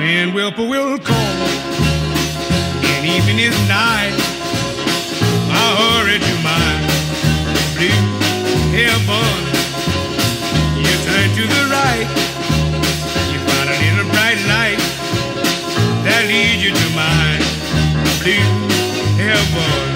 When whippoorwill call, and even is night, I hurry to my blue heaven. You turn to the right, you find a little bright light that leads you to my blue heaven.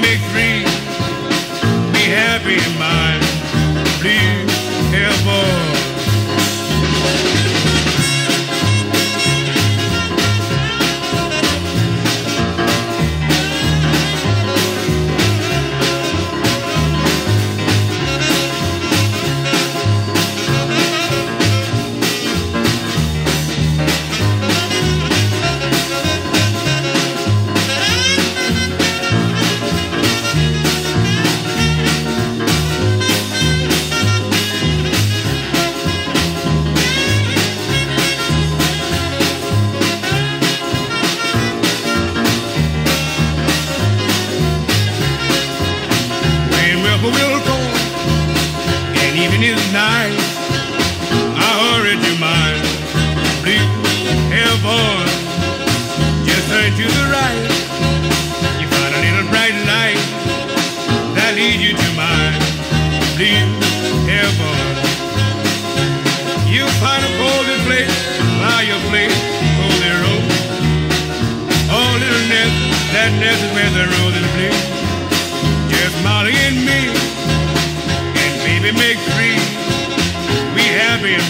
Make three. When will go, and even is night, I hurry to my blue heaven. Just turn to the right, you find a little bright light that leads you to my blue heaven. You find a cozy place, fireplace, cozy room. Oh, little nest, that nest is where the roses bloom. make free. We have him,